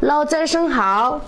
捞汁生蚝。